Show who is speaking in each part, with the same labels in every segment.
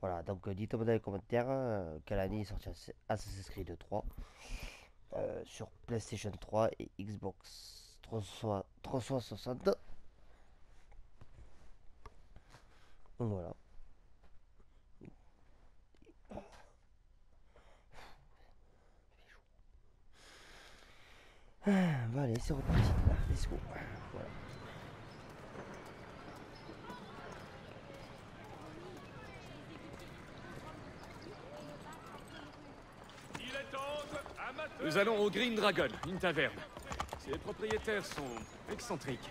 Speaker 1: Voilà, donc euh, dites-moi dans les commentaires euh, quelle année est sorti Assassin's Creed 3 euh, sur PlayStation 3 et Xbox 360. Donc voilà. Ah, bon allez, c'est reparti. Let's go. Voilà.
Speaker 2: Nous allons au Green Dragon, une taverne. Ses propriétaires sont excentriques,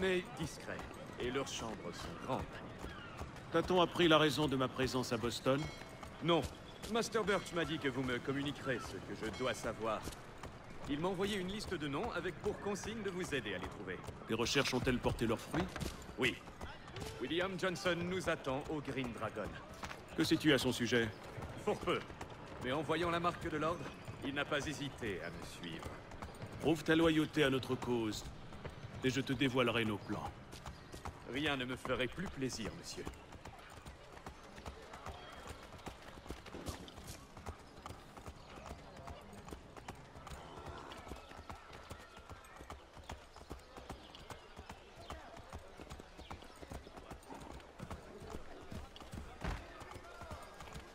Speaker 2: mais discrets. Et leurs chambres sont grandes.
Speaker 3: T'a-t-on appris la raison de ma présence à Boston?
Speaker 2: Non. Master Birch m'a dit que vous me communiquerez ce que je dois savoir. Il m'a envoyé une liste de noms avec pour consigne de vous aider à les trouver.
Speaker 3: Tes recherches ont-elles porté leurs fruits?
Speaker 2: Oui. William Johnson nous attend au Green Dragon.
Speaker 3: Que sais-tu à son sujet?
Speaker 2: Fort peu. Mais en voyant la marque de l'ordre, il n'a pas hésité à me suivre.
Speaker 3: Prouve ta loyauté à notre cause, et je te dévoilerai nos plans.
Speaker 2: Rien ne me ferait plus plaisir, monsieur.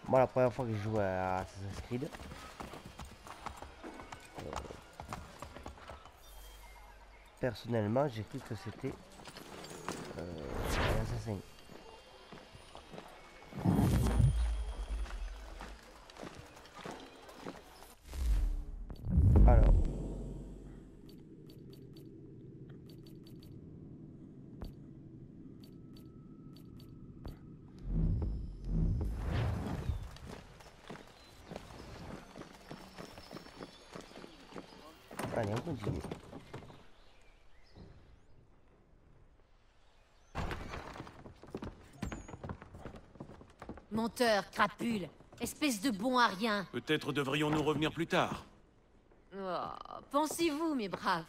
Speaker 1: Moi, la première fois que je joue à Assassin's Creed, personnellement, j'ai cru que c'était euh, un assassin. Alors. Allez, on continue.
Speaker 4: Menteur, crapule, espèce de bon à rien.
Speaker 3: Peut-être devrions-nous revenir plus tard.
Speaker 4: Oh, Pensez-vous, mes braves?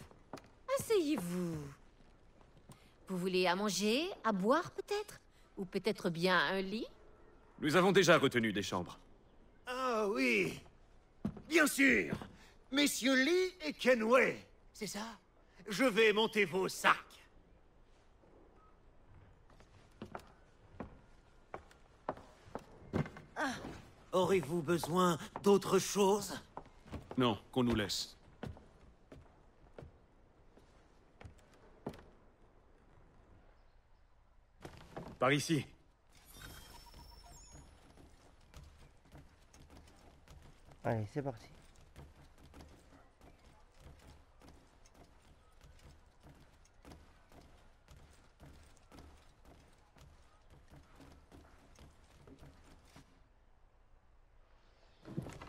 Speaker 4: Asseyez-vous. Vous voulez à manger, à boire peut-être? Ou peut-être bien un lit?
Speaker 2: Nous avons déjà retenu des chambres.
Speaker 5: Ah oui Bien sûr Messieurs Lee et Kenway, c'est ça? Je vais monter vos sacs. Ah, Aurez-vous besoin d'autre chose?
Speaker 3: Non, qu'on nous laisse.
Speaker 2: Par ici.
Speaker 1: Allez, c'est parti.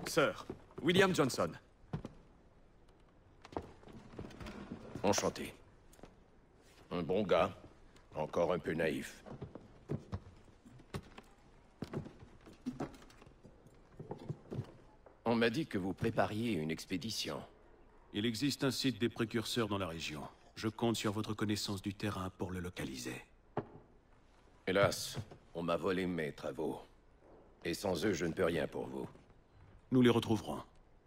Speaker 2: Sir, William Johnson.
Speaker 6: Enchanté. Un bon gars, encore un peu naïf. On m'a dit que vous prépariez une expédition.
Speaker 3: Il existe un site des précurseurs dans la région. Je compte sur votre connaissance du terrain pour le localiser.
Speaker 6: Hélas, on m'a volé mes travaux. Et sans eux, je ne peux rien pour vous.
Speaker 3: Nous les retrouverons.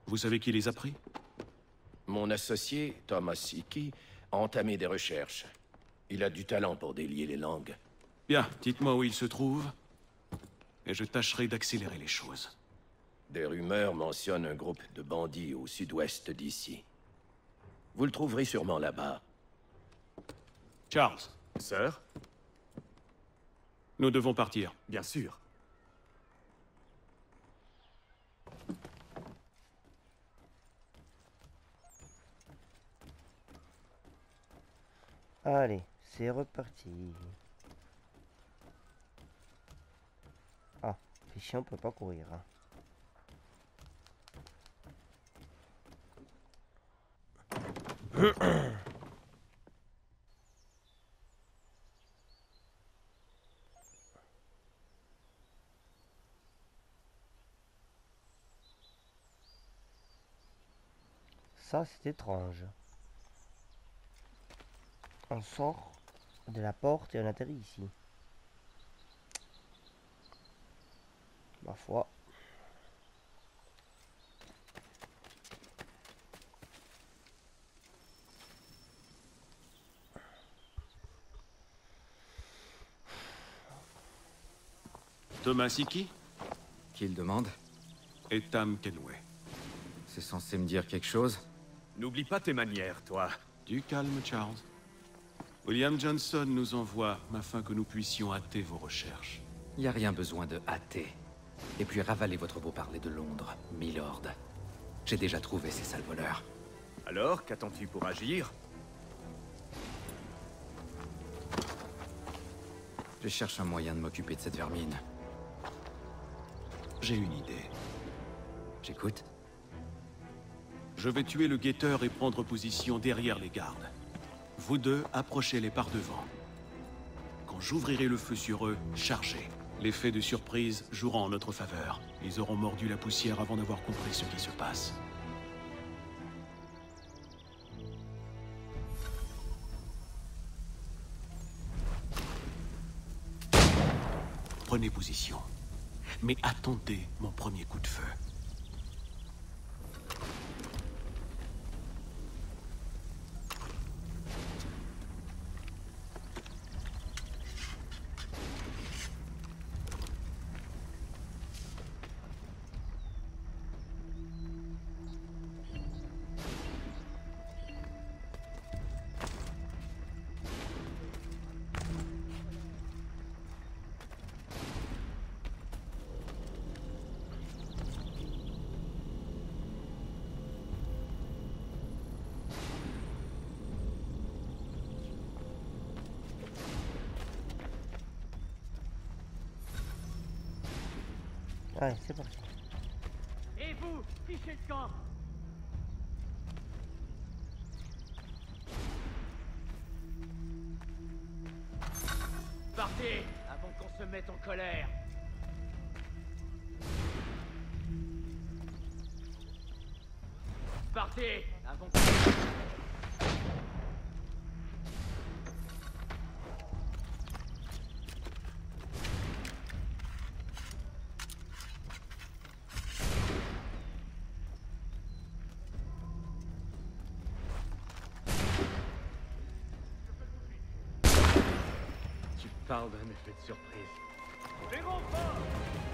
Speaker 3: Vous savez qui les a pris?
Speaker 6: Mon associé, Thomas Siki, a entamé des recherches. Il a du talent pour délier les langues.
Speaker 3: Bien, dites-moi où il se trouve, et je tâcherai d'accélérer les choses.
Speaker 6: Des rumeurs mentionnent un groupe de bandits au sud-ouest d'ici. Vous le trouverez sûrement là-bas.
Speaker 3: Charles,
Speaker 2: Sir?
Speaker 3: Nous devons partir.
Speaker 2: Bien sûr.
Speaker 1: Allez, c'est reparti. Ah, c'est chiant, on peut pas courir. hein. Ça, c'est étrange. On sort de la porte et on atterrit ici. ma foi.
Speaker 3: Thomas Hickey
Speaker 7: Qui le demande?
Speaker 3: Et Tam Kenway.
Speaker 7: C'est censé me dire quelque chose?
Speaker 2: N'oublie pas tes manières, toi.
Speaker 3: Du calme, Charles. William Johnson nous envoie afin que nous puissions hâter vos recherches.
Speaker 7: Y a rien besoin de hâter. Et puis ravalez votre beau parler de Londres, Milord. J'ai déjà trouvé ces sales voleurs.
Speaker 2: Alors, qu'attends-tu pour agir?
Speaker 7: Je cherche un moyen de m'occuper de cette vermine.
Speaker 3: J'ai une idée.
Speaker 7: J'écoute
Speaker 3: Je vais tuer le guetteur et prendre position derrière les gardes. Vous deux, approchez-les par devant. Quand j'ouvrirai le feu sur eux, chargez. L'effet de surprise jouera en notre faveur. Ils auront mordu la poussière avant d'avoir compris ce qui se passe. Prenez position. Mais attendez mon premier coup de feu.
Speaker 8: Tu parles d'un effet de surprise. Les renforts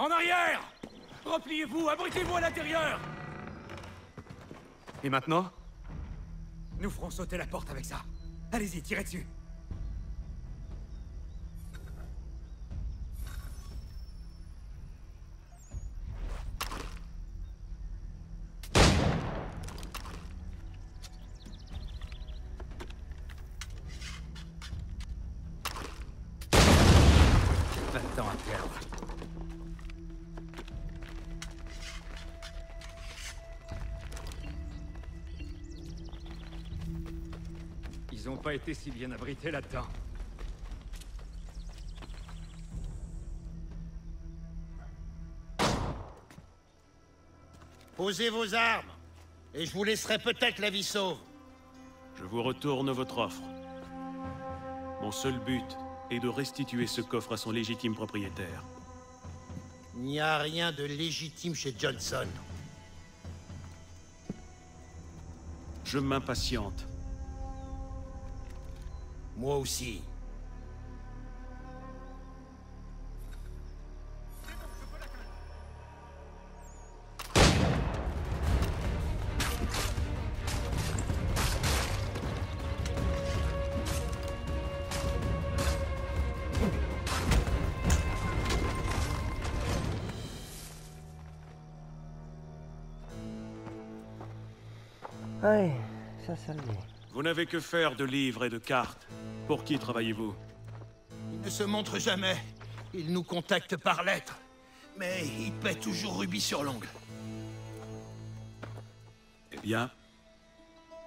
Speaker 8: En arrière Repliez-vous, abritez-vous à l'intérieur
Speaker 2: Et maintenant?
Speaker 8: Nous ferons sauter la porte avec ça. Allez-y, tirez dessus. Ils ont pas été si bien abrités là-dedans.
Speaker 5: Posez vos armes, et je vous laisserai peut-être la vie sauve.
Speaker 3: Je vous retourne votre offre. Mon seul but est de restituer ce coffre à son légitime propriétaire.
Speaker 5: Il n'y a rien de légitime chez Johnson.
Speaker 3: Je m'impatiente.
Speaker 5: Moi aussi.
Speaker 1: Ça,
Speaker 3: Vous n'avez que faire de livres et de cartes. Pour qui travaillez-vous
Speaker 5: Il ne se montre jamais. Il nous contacte par lettre. Mais il paie toujours rubis sur l'ongle.
Speaker 3: Eh bien,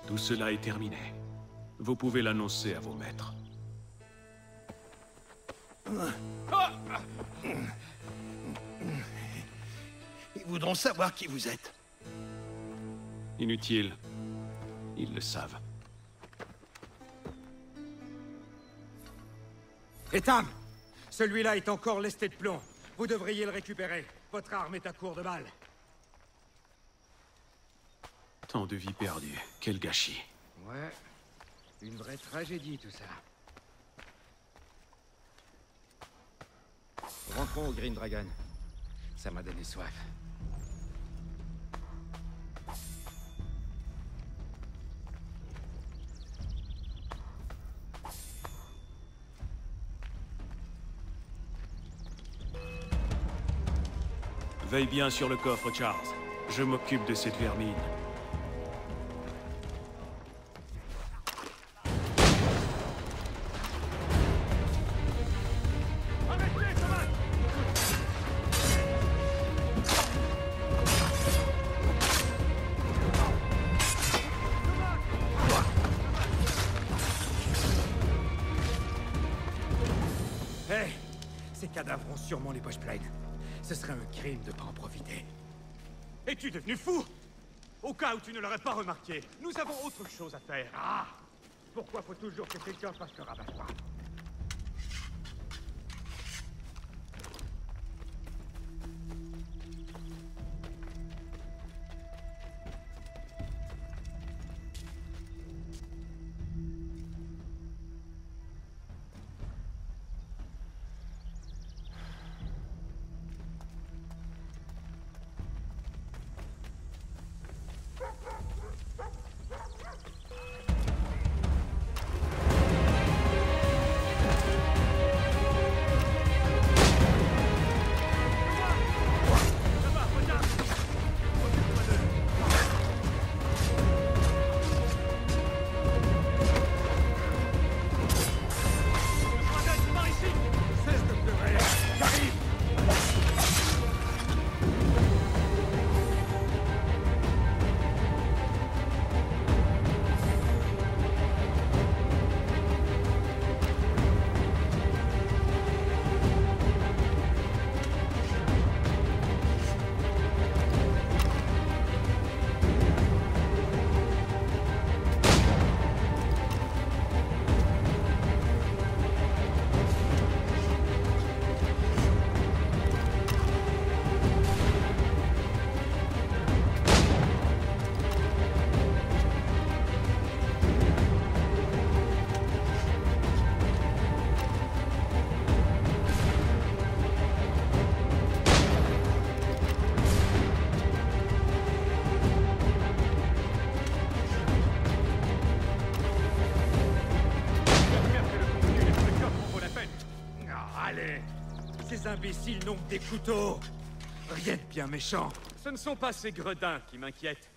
Speaker 3: tout cela est terminé. Vous pouvez l'annoncer à vos maîtres.
Speaker 5: Ils voudront savoir qui vous êtes.
Speaker 3: Inutile. Ils le savent.
Speaker 9: Ethan Celui-là est encore lesté de plomb. Vous devriez le récupérer. Votre arme est à court de balles.
Speaker 3: Tant de vies perdues. Quel gâchis.
Speaker 9: Ouais. Une vraie tragédie, tout ça. Rentrons au Green Dragon. Ça m'a donné soif.
Speaker 3: Veille bien sur le coffre, Charles. Je m'occupe de cette vermine.
Speaker 2: Es-tu devenu fou? Au cas où tu ne l'aurais pas remarqué, nous avons autre chose à faire.
Speaker 9: Ah! Pourquoi faut toujours que quelqu'un fasse le rabat imbéciles n'ont que des couteaux Rien de bien méchant
Speaker 2: Ce ne sont pas ces gredins qui m'inquiètent.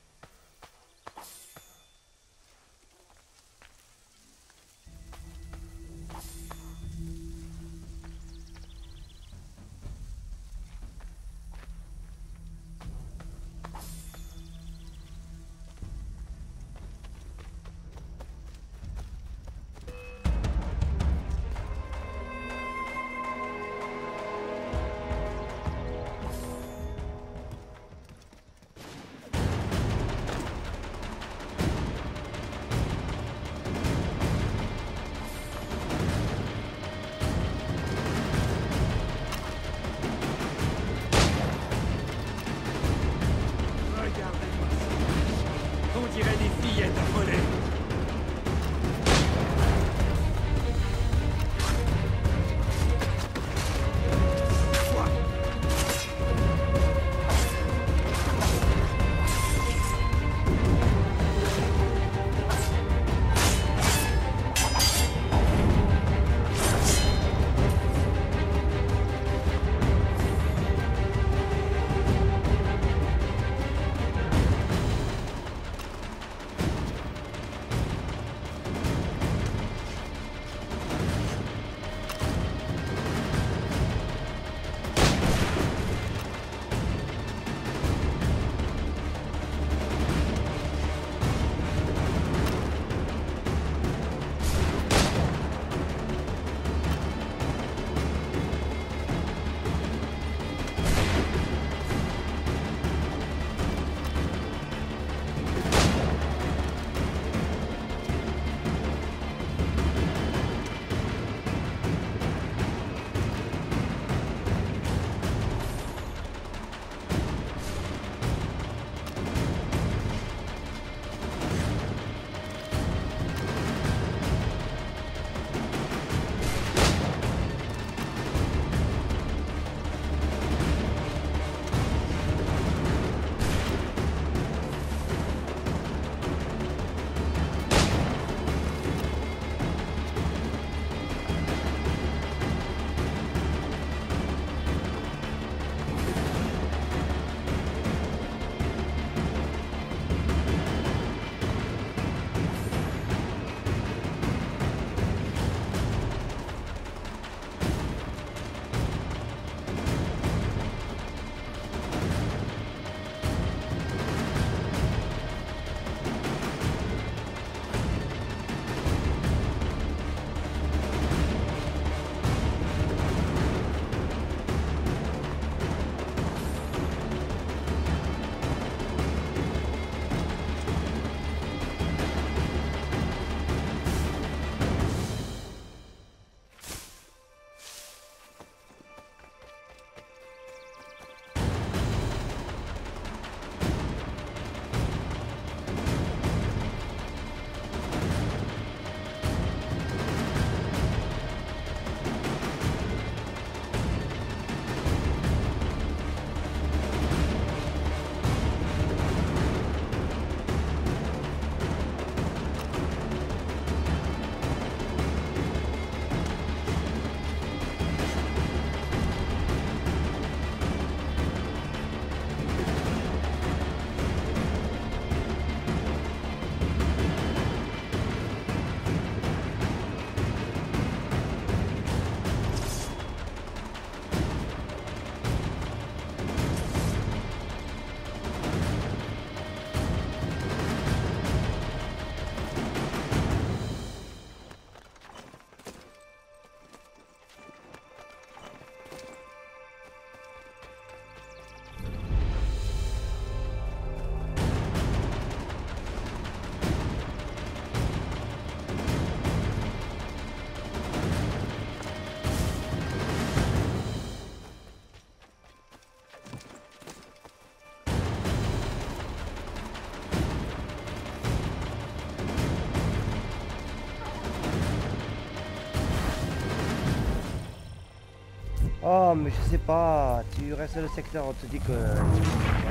Speaker 1: Oh, mais je sais pas. Tu restes le secteur, on te dit que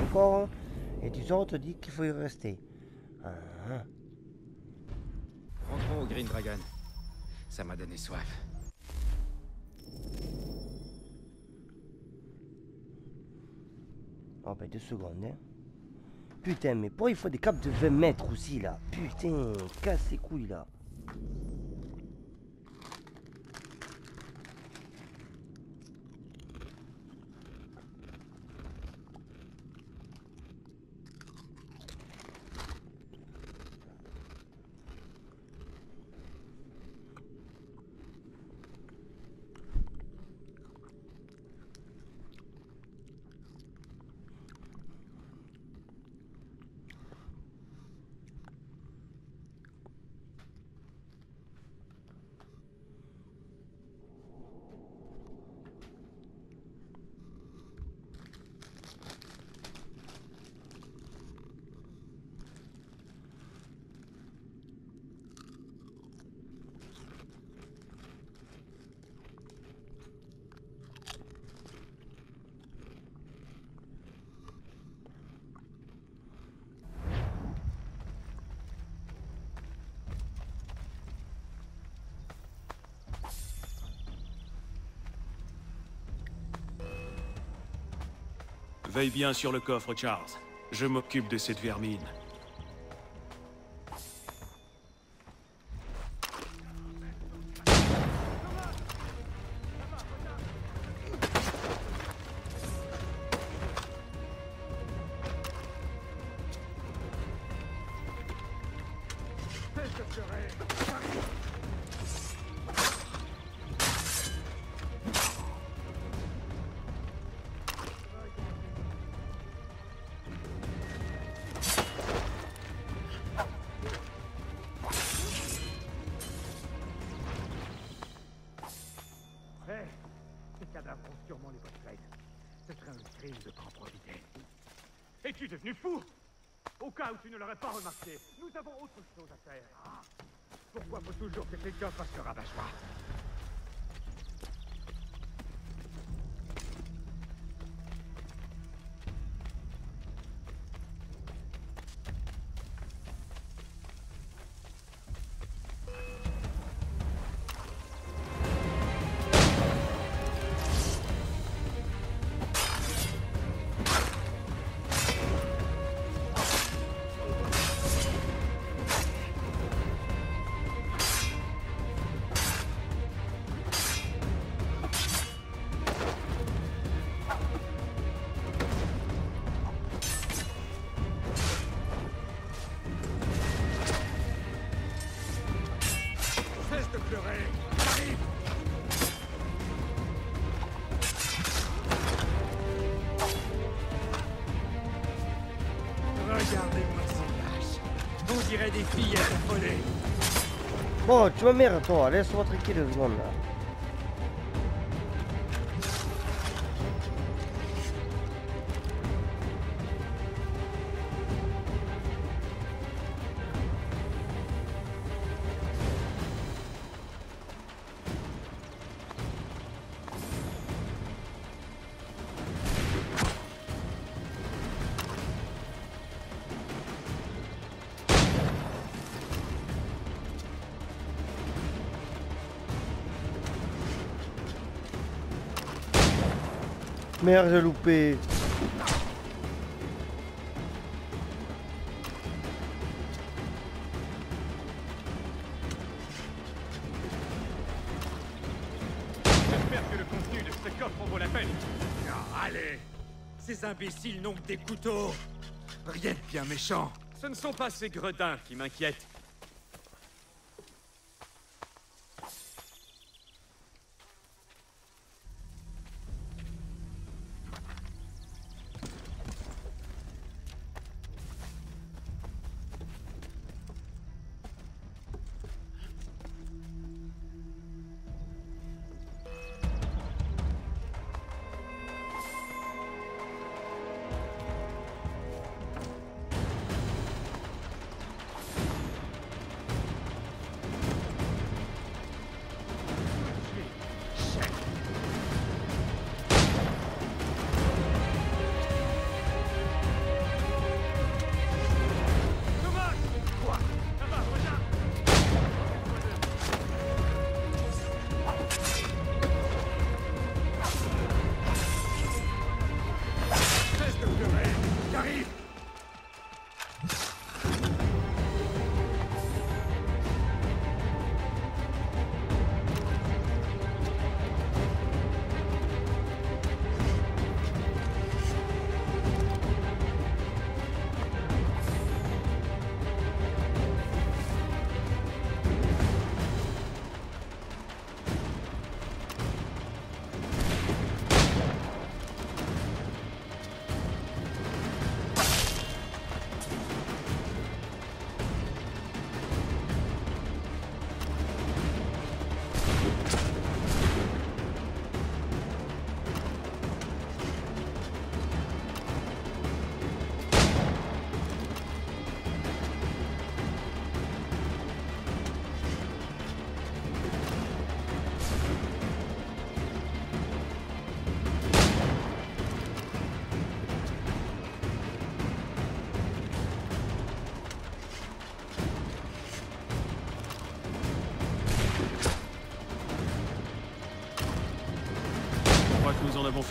Speaker 1: encore. hein. Et tu sors, on te dit qu'il faut y rester. Ah, ah.
Speaker 7: Rentrons au Green Dragon. Ça m'a donné soif.
Speaker 1: Oh, bah deux secondes, hein. Putain, mais pourquoi il faut des caps de 20 mètres aussi, là? Putain, casse les couilles, là.
Speaker 3: Veille bien sur le coffre, Charles. Je m'occupe de cette vermine.
Speaker 9: Toujours que quelqu'un fasse le rabat-joie des filles affolées
Speaker 1: Bon, tu m'emmerdes, toi. Laisse-moi tranquille deux secondes.
Speaker 9: Ah, Allez. Ces imbéciles n'ont que des couteaux. Rien de bien méchant.
Speaker 2: Ce ne sont pas ces gredins qui m'inquiètent.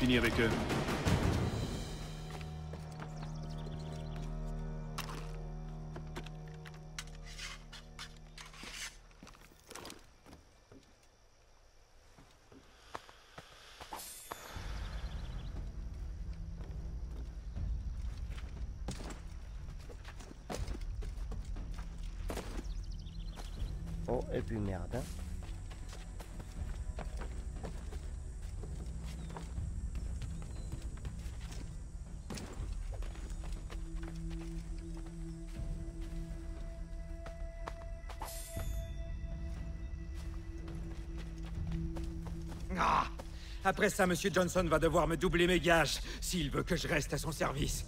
Speaker 3: Fini avec eux.
Speaker 1: Oh, et puis merde. hein.
Speaker 9: Après ça, Monsieur Johnson va devoir me doubler mes gages s'il veut que je reste à son service.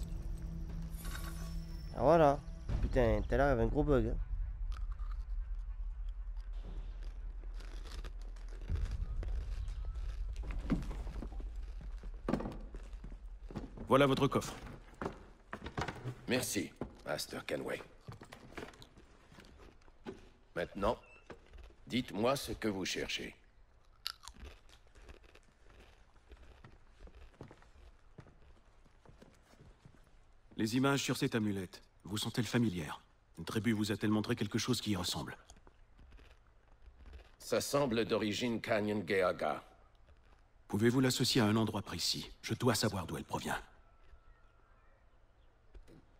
Speaker 1: Ah voilà. Putain, tout à l'heure, il y avait un gros bug. hein.
Speaker 3: Voilà votre coffre.
Speaker 6: Merci, Master Kenway. Maintenant, dites-moi ce que vous cherchez.
Speaker 3: Les images sur cette amulette, vous sont-elles familières Une tribu vous a-t-elle montré quelque chose qui y ressemble?
Speaker 6: Ça semble d'origine Canyon Geaga.
Speaker 3: Pouvez-vous l'associer à un endroit précis? Je dois savoir d'où elle provient.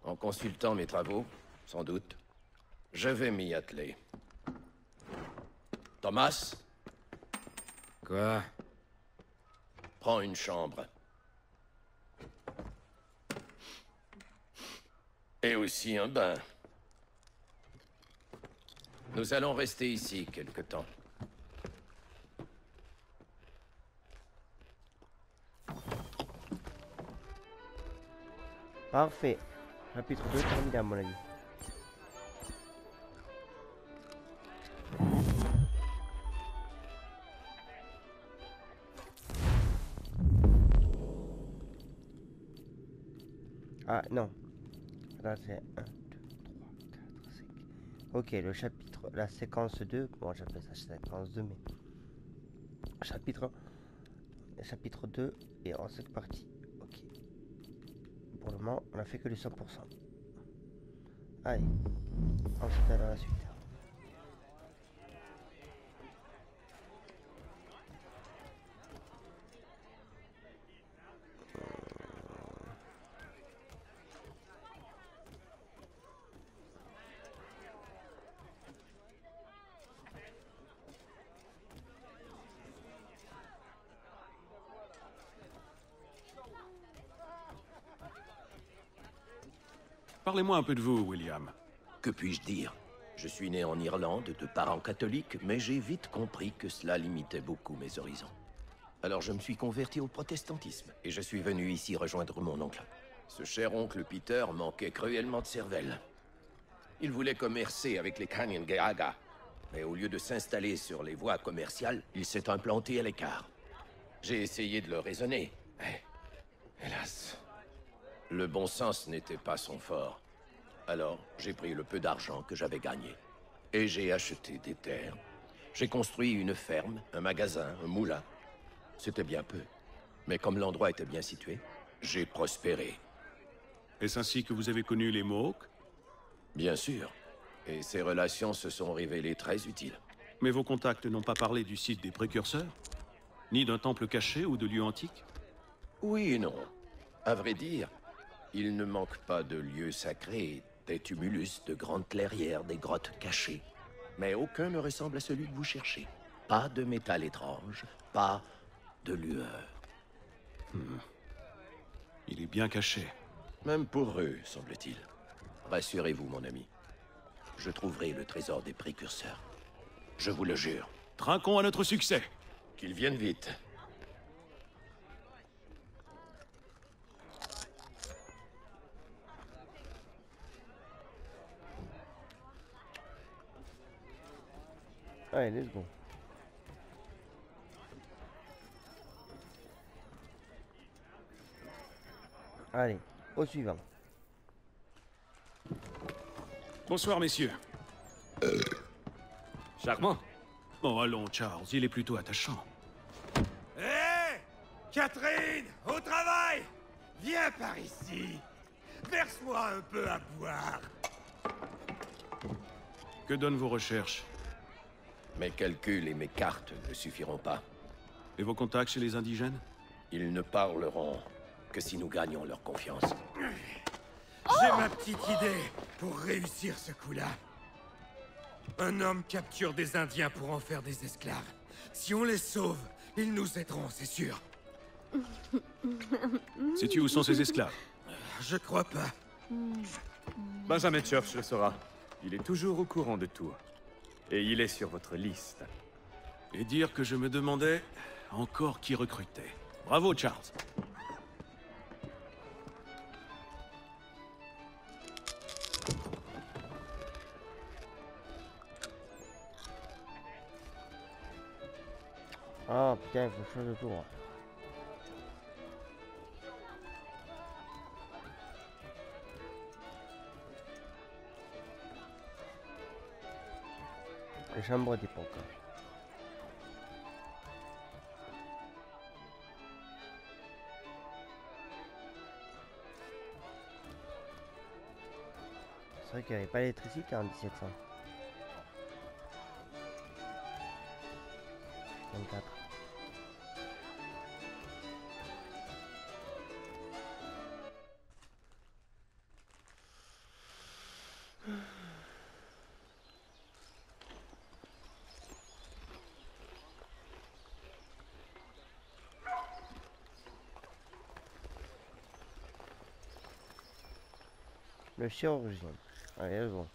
Speaker 6: En consultant mes travaux, sans doute, je vais m'y atteler. Thomas,
Speaker 7: Quoi?
Speaker 6: Prends une chambre. Et aussi un bain. Nous allons rester ici quelque temps.
Speaker 1: Parfait. Chapitre 2 terminé à mon avis. Ah non. Là c'est 1, 2, 3, 4, 5. Ok, le chapitre, la séquence 2. Bon, j'appelle ça séquence 2, mais. Chapitre. Chapitre 2 et en cette partie. Ok. Pour le moment, on a fait que les 100%. Allez, ensuite à la suite.
Speaker 3: Parlez-moi un peu de vous, William.
Speaker 6: Que puis-je dire? Je suis né en Irlande de parents catholiques, mais j'ai vite compris que cela limitait beaucoup mes horizons. Alors je me suis converti au protestantisme et je suis venu ici rejoindre mon oncle. Ce cher oncle Peter manquait cruellement de cervelle. Il voulait commercer avec les Canyon Geaga, mais au lieu de s'installer sur les voies commerciales, il s'est implanté à l'écart. J'ai essayé de le raisonner, mais hélas, le bon sens n'était pas son fort. Alors, j'ai pris le peu d'argent que j'avais gagné. Et j'ai acheté des terres. J'ai construit une ferme, un magasin, un moulin. C'était bien peu. Mais comme l'endroit était bien situé, j'ai prospéré.
Speaker 3: Est-ce ainsi que vous avez connu les Mohawks
Speaker 6: Bien sûr. Et ces relations se sont révélées très utiles.
Speaker 3: Mais vos contacts n'ont pas parlé du site des précurseurs? Ni d'un temple caché ou de lieux antiques
Speaker 6: Oui et non. À vrai dire, il ne manque pas de lieux sacrés, des tumulus, de grandes clairières, des grottes cachées. Mais aucun ne ressemble à celui que vous cherchez. Pas de métal étrange, pas de lueur.
Speaker 3: Il est bien caché.
Speaker 6: Même pour eux, semble-t-il. Rassurez-vous, mon ami. Je trouverai le trésor des précurseurs. Je vous le jure.
Speaker 3: Trinquons à notre succès
Speaker 6: Qu'ils viennent vite.
Speaker 1: Allez, let's go. Allez, au suivant.
Speaker 3: Bonsoir, messieurs.
Speaker 2: Charmant.
Speaker 3: Bon, allons, Charles, il est plutôt attachant.
Speaker 9: Hé Catherine, au travail Viens par ici. Verse-moi un peu à boire.
Speaker 10: Que donnent vos recherches?
Speaker 6: Mes calculs et mes cartes ne suffiront pas.
Speaker 10: Et vos contacts chez les indigènes?
Speaker 6: Ils ne parleront que si nous gagnons leur confiance.
Speaker 9: J'ai ma petite idée pour réussir ce coup-là. Un homme capture des Indiens pour en faire des esclaves. Si on les sauve, ils nous aideront, c'est sûr.
Speaker 10: Sais-tu où sont ces esclaves?
Speaker 9: Je crois pas.
Speaker 2: Benjamin Church le saura. Il est toujours au courant de tout. Et il est sur votre liste.
Speaker 10: Et dire que je me demandais encore qui recruter. Bravo, Charles.
Speaker 1: Ah putain, il faut que je change de tour. Chambres d'époque. C'est vrai qu'il n'y avait pas l'électricité en 1700. 24. Le chirurgien. Allez, go.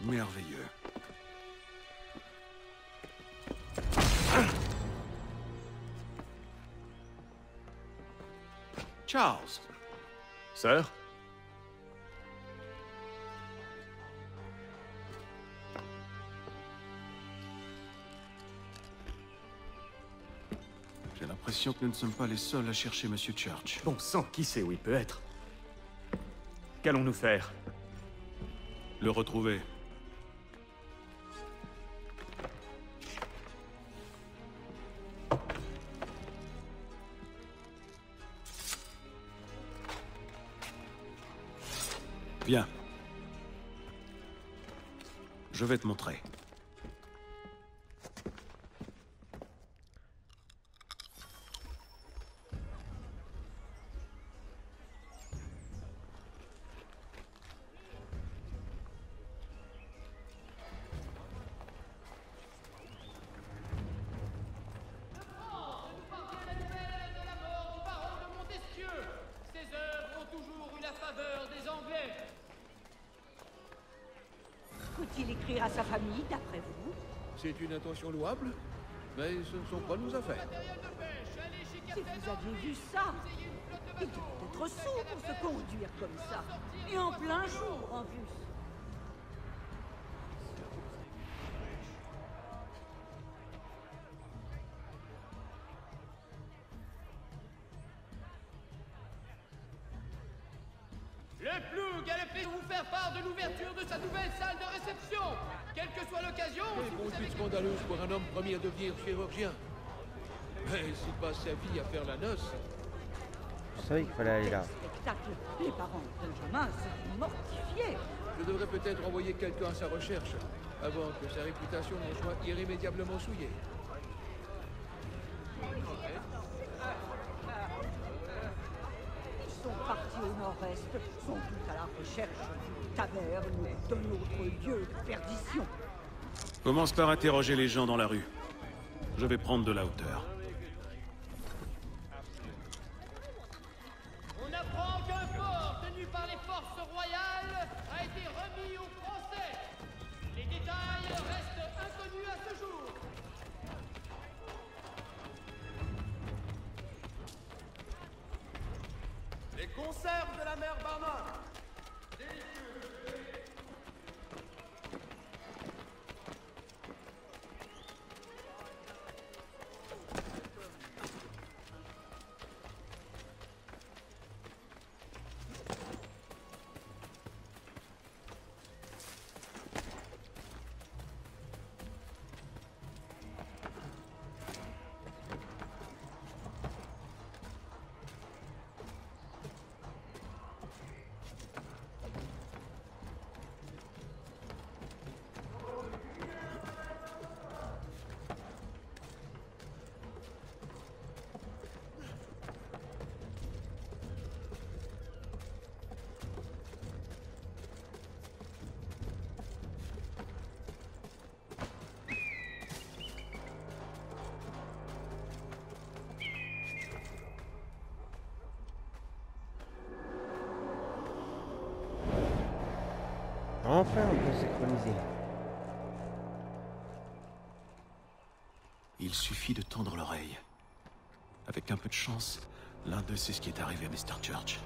Speaker 10: Merveilleux. Charles,
Speaker 2: Sœur?
Speaker 10: L'impression que nous ne sommes pas les seuls à chercher Monsieur Church.
Speaker 2: Bon sang, qui sait où il peut être? Qu'allons-nous faire?
Speaker 10: Le retrouver. Viens. Je vais te montrer.
Speaker 11: À sa famille, d'après vous
Speaker 12: C'est une intention louable, mais ce ne sont pas nos affaires.
Speaker 11: Si vous aviez vu ça Il doit être sourd pour se conduire comme ça. Et en plein jour, en plus.
Speaker 13: Sa
Speaker 12: vie à faire la noce,
Speaker 1: Je savais qu'il fallait aller là.
Speaker 11: Spectacle. Les parents de Benjamin seront mortifiés.
Speaker 12: je devrais peut-être envoyer quelqu'un à sa recherche, avant que sa réputation ne soit irrémédiablement souillée.
Speaker 11: Ils sont partis au nord-est, sans doute à la recherche d'une taverne ou d'un autre lieu de perdition.
Speaker 10: Commence par interroger les gens dans la rue. Je vais prendre de la hauteur.
Speaker 3: Il suffit de tendre l'oreille. Avec un peu de chance, l'un d'eux sait ce qui est arrivé à Mr. Church.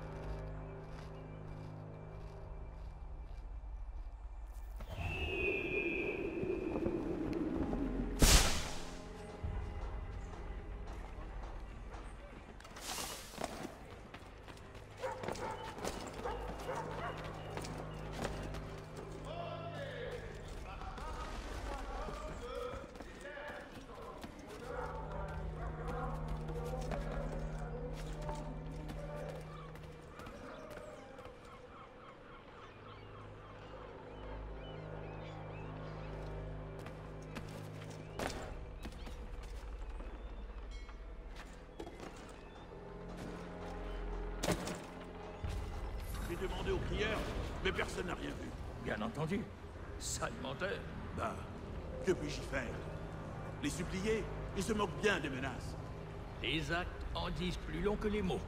Speaker 14: Que les
Speaker 15: mots.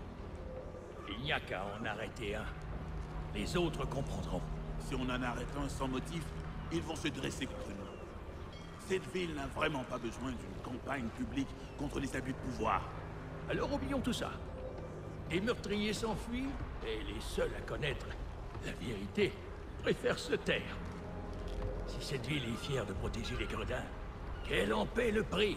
Speaker 15: Il n'y a qu'à en arrêter un. Les autres comprendront.
Speaker 14: Si on en arrête un sans motif, ils vont se dresser contre nous. Cette ville n'a vraiment pas besoin d'une campagne publique contre les abus de pouvoir.
Speaker 15: Alors oublions tout ça. Les meurtriers s'enfuient, et les seuls à connaître la vérité préfèrent se taire. Si cette ville est fière de protéger les gredins, qu'elle en paie le prix.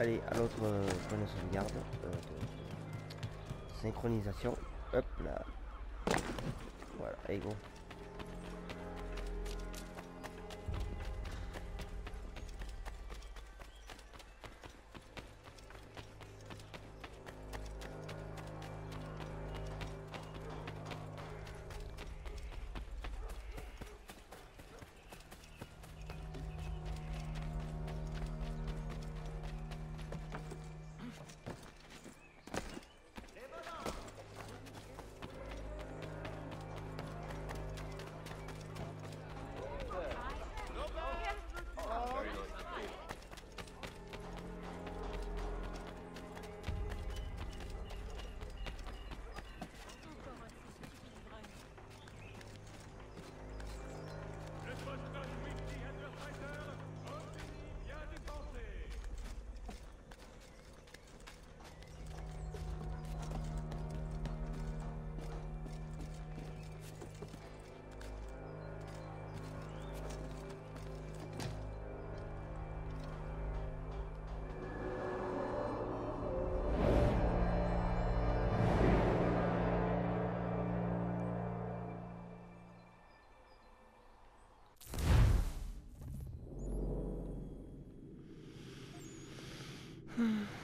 Speaker 1: Aller à l'autre euh, point de sauvegarde. euh, de synchronisation. Hop là. Voilà, et go.
Speaker 9: Le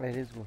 Speaker 1: Allez, let's go.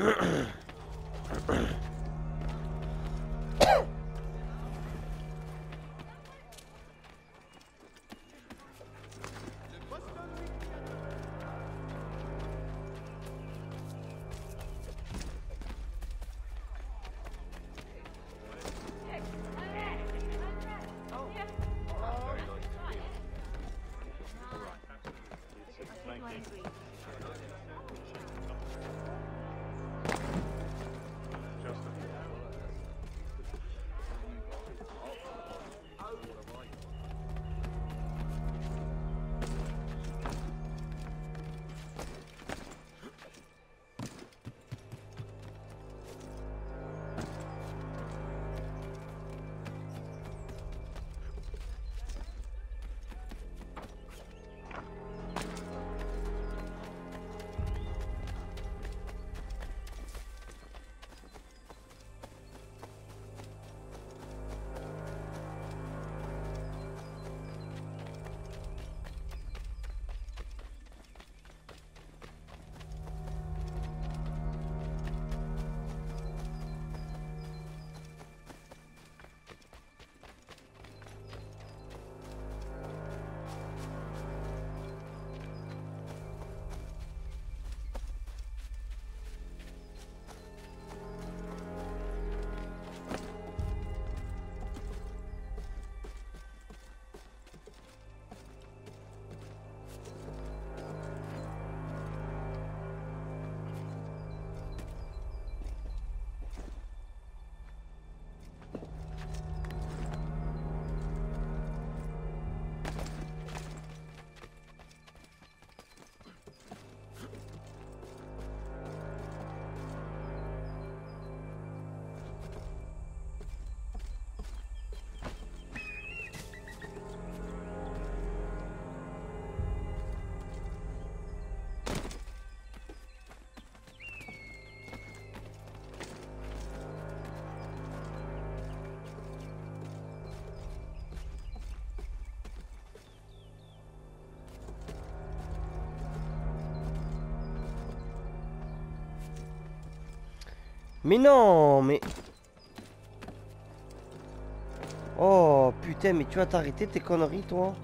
Speaker 1: Ahem. Mais non, mais... Oh, putain, mais tu vas t'arrêter tes conneries, toi